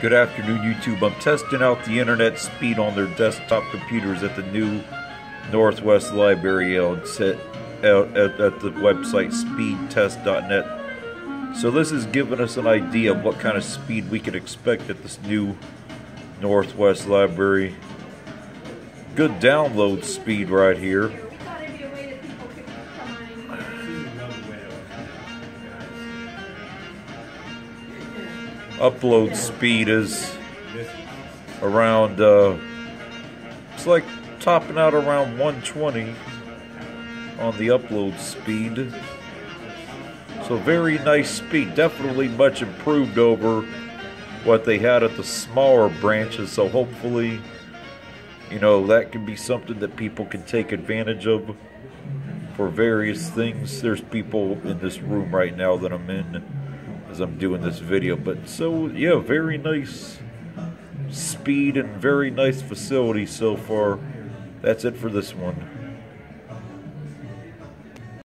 Good afternoon, YouTube. I'm testing out the internet speed on their desktop computers at the new Northwest Library out at, at, at the website speedtest.net. So this is giving us an idea of what kind of speed we can expect at this new Northwest Library. Good download speed right here. Upload speed is around uh, it's like topping out around 120 on the upload speed. So very nice speed definitely much improved over what they had at the smaller branches. So hopefully you know that can be something that people can take advantage of for various things. There's people in this room right now that I'm in as I'm doing this video. But so, yeah, very nice speed and very nice facility so far. That's it for this one.